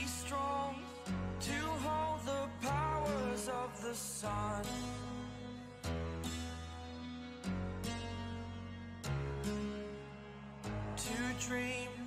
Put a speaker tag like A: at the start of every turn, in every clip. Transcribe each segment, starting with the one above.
A: be strong to hold the powers of the sun. To dream.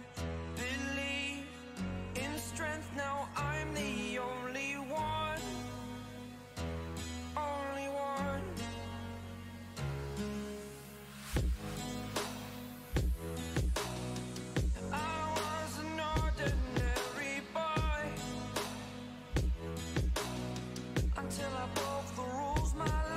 A: the rules, my life.